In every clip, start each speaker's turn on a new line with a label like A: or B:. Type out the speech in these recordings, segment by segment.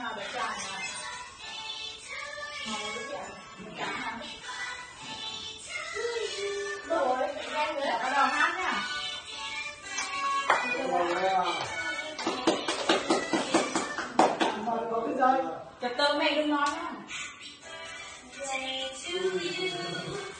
A: nào để chọn này màu để chọn chọn này
B: đổi nhanh nữa
A: bắt đầu hát. tớ mẹ đừng nói nha.
B: Dành to you.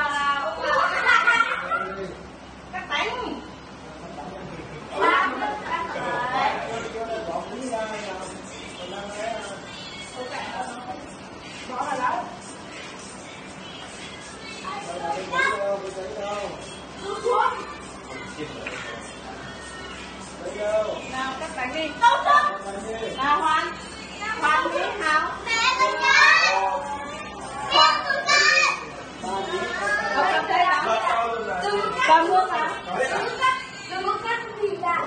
A: gì
B: tốt tốt
A: là hoàn
B: hoàn mỹ hảo mẹ Nào
A: Hoàn.
B: mẹ đi Hảo. Có cầm tay hả?
A: Cầm luôn hả?
B: Đừng có cắt gì cả.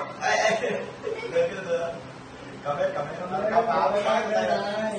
C: cầm hết cầm hết cầm vào với cái tay